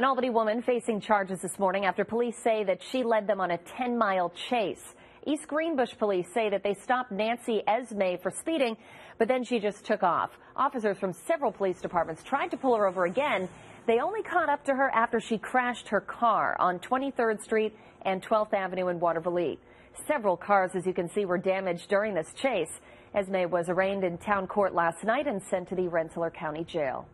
An Albany woman facing charges this morning after police say that she led them on a 10 mile chase. East Greenbush police say that they stopped Nancy Esmay for speeding, but then she just took off. Officers from several police departments tried to pull her over again. They only caught up to her after she crashed her car on 23rd Street and 12th Avenue in Watervliet. Several cars, as you can see, were damaged during this chase. Esmay was arraigned in town court last night and sent to the Rensselaer County Jail.